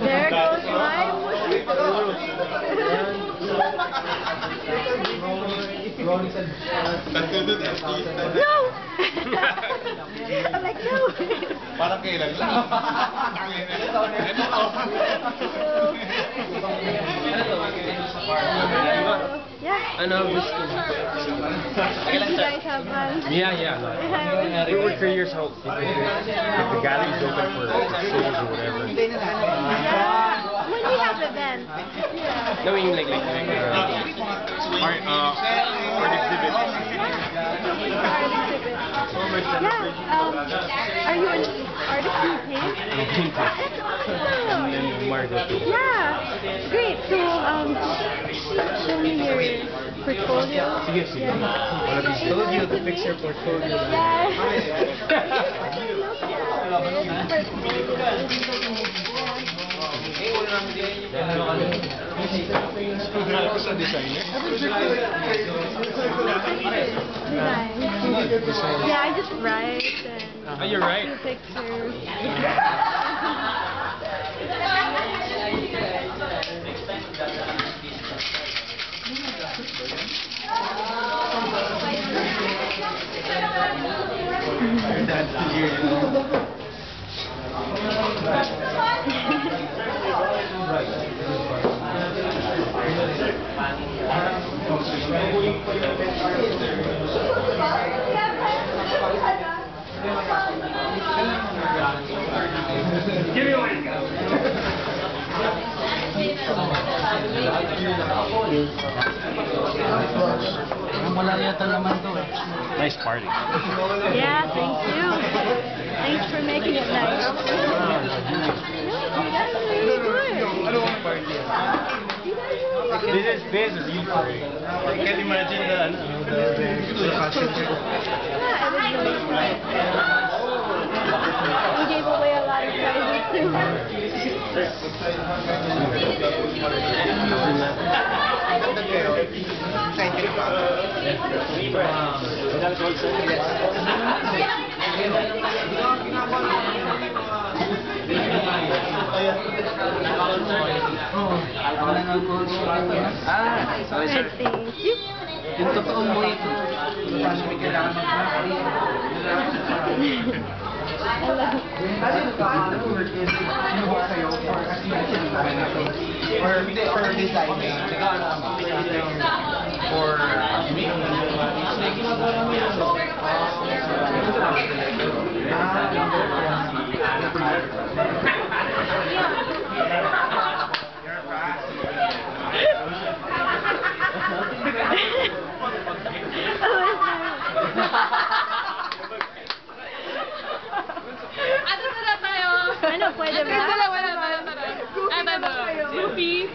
There goes my Tatunod at No! I'm like, no! Parang kailan lang. Ano? gusto Did you guys have fun? Yeah, yeah. We were curious how if, if the gallery is open for shows or whatever. Yeah. When we have events. Yeah. No, I mean like like like uh, art, uh, art exhibit. Yeah. Um, are you an artist? Do you paint? I'm painting. That's awesome. And then Margo. Yeah. Portfolio. Sige, sige. One of these. Told you to fix your portfolio. Ako sa designer. Design. Yeah, I just write and Oh, you're right. do pictures. Nice party. Yeah, thank you. Thanks for making it nice. No, you guys are really good. Ano ang party? You guys are really This is this is a real party. I can imagine the, the, the costume. Yeah, I didn't know you We gave away a lot of prizes too. Excited pa. Ah, sorry sir. Thank you. Yung totoong mo ito. For, for designing. For bueno, fue de verdad. Esta la voy a dar. Goofy.